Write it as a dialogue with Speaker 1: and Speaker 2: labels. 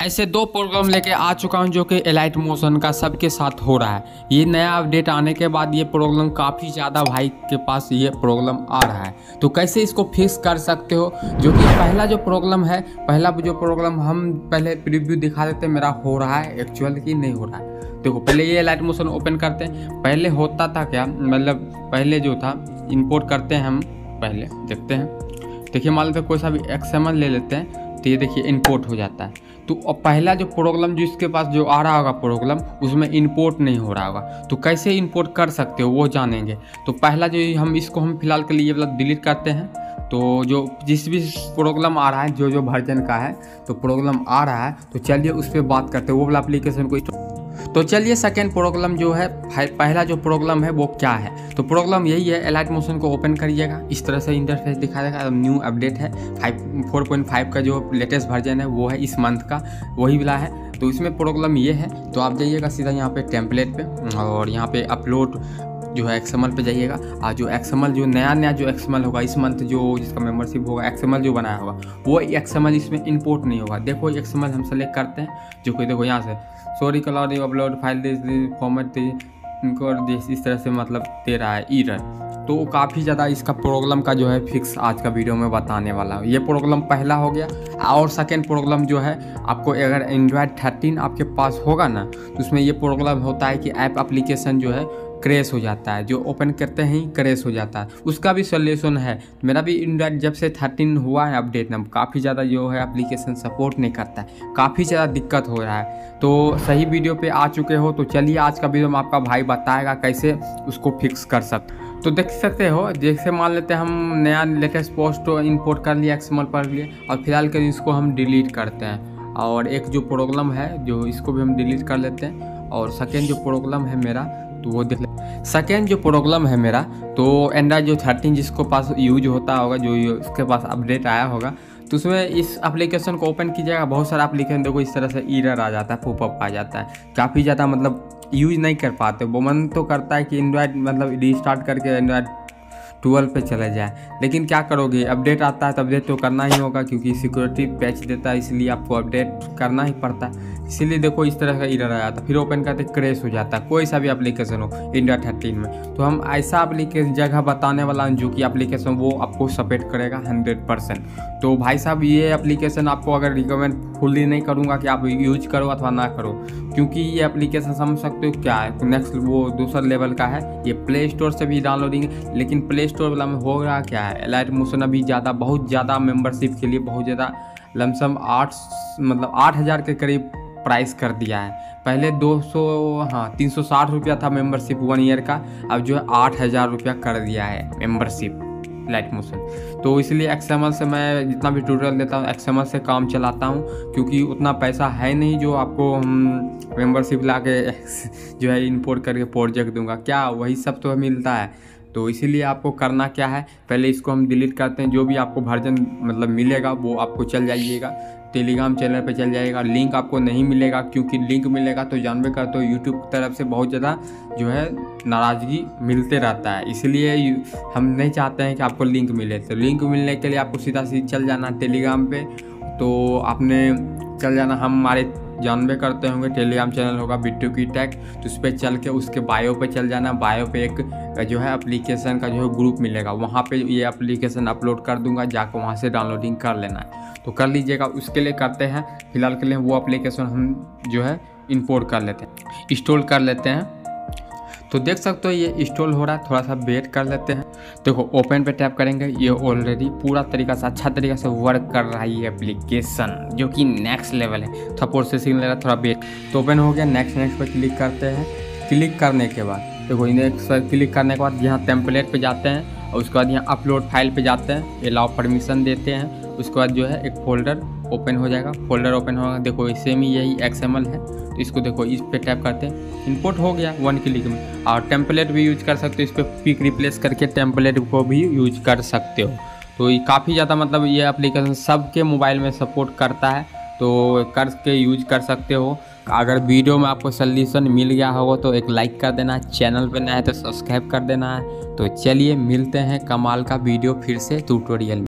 Speaker 1: ऐसे दो प्रोग्राम लेके आ चुका हूँ जो कि एलाइट मोशन का सबके साथ हो रहा है। ये नया अपडेट आने के बाद ये प्रॉब्लम काफ़ी ज़्यादा भाई के पास ये प्रॉब्लम आ रहा है। तो कैसे इसको फिक्स कर सकते हो? जो कि पहला जो प्रॉब्लम है, पहला जो प्रॉब्लम हम पहले प्रीव्यू दिखा देते, मेरा हो रहा है एक्चुअल की नहीं हो रहा है। देखो, पहले ये लाइट मोशन ओपन करते हैं। पहले होता था क्या? मतलब पहले जो था इंपोर्ट करते हैं हम, पहले देखते हैं। देखिए, मान लेते कोई सा भी एक्सएमएल ले लेते हैं तो ये देखिए इंपोर्ट हो जाता है। तो पहला जो प्रॉब्लम जो इसके पास जो आ रहा होगा प्रॉब्लम उसमें इंपोर्ट नहीं हो रहा होगा। तो कैसे इंपोर्ट कर सकते हो, वो जानेंगे। तो पहला जो हम, इसको हम फ़िलहाल के लिए मतलब डिलीट करते हैं। तो जो जिस भी प्रॉब्लम आ रहा है, जो जो वर्जन का है तो प्रॉब्लम आ रहा है। तो चलिए उस पर बात करते हैं। वो वाला एप्लीकेशन को तो चलिए सेकेंड प्रोग्राम जो है पहला जो प्रॉब्लम है वो क्या है? तो प्रॉब्लम यही है एलाइट मोशन को ओपन करिएगा। इस तरह से इंटरफेस दिखा देगा न्यू अपडेट है। फाइव फोर पॉइंट फाइव का जो लेटेस्ट वर्जन है, वो है इस मंथ का, वही वाला है। तो इसमें प्रॉब्लम ये है तो आप जाइएगा सीधा यहाँ पे टेम्पलेट पे, और यहाँ पे अपलोड जो है एक्सएमएल पे जाइएगा। और जो एक्सएमएल जो नया नया जो एक्सएमएल होगा, इस मंथ जो जिसका मेंबरशिप होगा एक्सएमएल जो बनाया होगा, वो एक्सएमएल इसमें इंपोर्ट नहीं होगा। देखो एक्सएमएल हम सेलेक्ट करते हैं, जो कि देखो यहाँ से sorry colour upload file this format इनको इस तरह से मतलब दे रहा है ईरर तो काफ़ी ज़्यादा इसका प्रॉब्लम का जो है फिक्स आज का वीडियो में बताने वाला हूँ। ये प्रॉब्लम पहला हो गया। और सेकेंड प्रॉब्लम जो है, आपको अगर एंड्रॉयड थर्टीन आपके पास होगा ना तो उसमें ये प्रॉब्लम होता है कि ऐप एप्लीकेशन जो है क्रेश हो जाता है, जो ओपन करते हैं क्रेश हो जाता है। उसका भी सोल्यूशन है। मेरा भी इंड्राइड जब से थर्टीन हुआ है अपडेट ना काफ़ी ज़्यादा जो है एप्लीकेशन सपोर्ट नहीं करता है। काफ़ी ज़्यादा दिक्कत हो रहा है। तो सही वीडियो पे आ चुके हो तो चलिए आज का वीडियो में आपका भाई बताएगा कैसे उसको फिक्स कर सकते तो देख सकते हो, जैसे मान लेते हैं हम नया लेटेस्ट पोस्ट इंपोर्ट कर लिया एक्समल पर लिए और फ़िलहाल के इसको हम डिलीट करते हैं। और एक जो प्रॉब्लम है, जो इसको भी हम डिलीट कर लेते हैं, और सेकेंड जो प्रॉब्लम है मेरा तो वो देख सेकेंड जो प्रॉब्लम है मेरा तो एंड्रॉयड जो थर्टीन जिसको पास यूज़ होता होगा, जो उसके पास अपडेट आया होगा तो उसमें इस एप्लीकेशन को ओपन कीजिएगा। बहुत सारा एप्लीकेशन देखो, इस तरह से ईरर आ जाता है पोपअप आ जाता है। काफ़ी ज़्यादा मतलब यूज़ नहीं कर पाते वो मन तो करता है कि एंड्रॉयड मतलब रीस्टार्ट करके एंड्रॉयड ट्वेल्व पे चले जाए। लेकिन क्या करोगे? अपडेट आता है तो अपडेट तो करना ही होगा, क्योंकि सिक्योरिटी पैच देता है, इसलिए आपको अपडेट करना ही पड़ता है। इसीलिए देखो, इस तरह का इरर आ जाता फिर ओपन करते क्रेश हो जाता है। कोई सा भी एप्लीकेशन हो इंडिया थर्टीन में। तो हम ऐसा एप्लीकेशन जगह बताने वाला हूँ, जो कि एप्लीकेशन वो आपको सपोर्ट करेगा हंड्रेड परसेंट तो भाई साहब, ये एप्लीकेशन आपको अगर रिकमेंड फुल्ली नहीं करूँगा कि आप यूज़ करो अथवा ना करो। क्योंकि ये एप्लीकेशन समझ सकते हो क्या है? नेक्स्ट वो दूसरा लेवल का है। ये प्ले स्टोर से भी डाउनलोडिंग लेकिन प्ले स्टोर वाला में हो रहा क्या है? एलाइट मोशन अभी ज़्यादा, बहुत ज़्यादा मेम्बरशिप के लिए बहुत ज़्यादा लमसम आठ मतलब आठ हज़ार के करीब प्राइस कर दिया है। पहले 200 हाँ तीन सौ साठ रुपया था मेंबरशिप वन ईयर का, अब जो है आठ हज़ार रुपया कर दिया है मेंबरशिप लाइट मोशन तो इसलिए एक्सएमएल से मैं जितना भी ट्यूटोरियल देता हूँ एक्सएमएल से काम चलाता हूँ, क्योंकि उतना पैसा है नहीं जो आपको हम मेम्बरशिप ला के जो है इंपोर्ट करके प्रोजेक्ट दूँगा। क्या वही सब तो मिलता है। तो इसीलिए आपको करना क्या है, पहले इसको हम डिलीट करते हैं, जो भी आपको भर्जन मतलब मिलेगा, वो आपको चल जाइएगा। टेलीग्राम चैनल पर चल जाएगा। लिंक आपको नहीं मिलेगा, क्योंकि लिंक मिलेगा तो जानबे कर तो यूट्यूब की तरफ़ से बहुत ज़्यादा जो है नाराज़गी मिलते रहता है। इसलिए हम नहीं चाहते हैं कि आपको लिंक मिले। तो लिंक मिलने के लिए आपको सीधा सीधा चल जाना टेलीग्राम पे। तो आपने चल जाना हमारे जानबे करते होंगे टेलीग्राम चैनल होगा बिट्टू की टैक तो उस पर चल के उसके बायो पे चल जाना बायो पे एक, जो है एप्लीकेशन का जो है ग्रुप मिलेगा, वहाँ पे ये एप्लीकेशन अपलोड कर दूँगा जाकर वहाँ से डाउनलोडिंग कर लेना है। तो कर लीजिएगा, उसके लिए करते हैं, फ़िलहाल के लिए वो अप्लीकेशन हम जो है इंपोर्ट कर लेते हैं इंस्टॉल कर लेते हैं। तो देख सकते हो ये इंस्टॉल हो रहा है, थोड़ा सा वेट कर लेते हैं। देखो ओपन पे टैप करेंगे, ये ऑलरेडी पूरा तरीका से अच्छा तरीका से वर्क कर रहा है ये एप्लीकेशन जो कि नेक्स्ट लेवल है। थोड़ा प्रोसेसिंग ले रहा है, थोड़ा वेट तो ओपन हो गया नेक्स्ट नेक्स्ट पर क्लिक करते हैं। क्लिक करने के बाद, देखो नेक्स्ट पर क्लिक करने के बाद यहाँ टेम्पलेट पर जाते हैं, और उसके बाद यहाँ अपलोड फ़ाइल पर जाते हैं। अलाउ परमिशन देते हैं। उसके बाद जो है एक फोल्डर ओपन हो जाएगा। फोल्डर ओपन होगा, देखो सेम ही यही एक्सएमएल है तो इसको देखो, इस पर टैप करते हैं। इंपोर्ट हो गया वन क्लिक में, और टेम्पलेट भी यूज़ कर सकते हो, इस पर पिक रिप्लेस करके टेम्पलेट को भी यूज़ कर सकते हो। तो ये काफ़ी ज़्यादा मतलब ये एप्लीकेशन सबके मोबाइल में सपोर्ट करता है तो करके यूज़ कर सकते हो। अगर वीडियो में आपको सल्यूशन मिल गया होगा तो एक लाइक कर देना चैनल पर नया है तो सब्सक्राइब कर देना। है तो चलिए मिलते हैं कमाल का वीडियो फिर से ट्यूटोरियल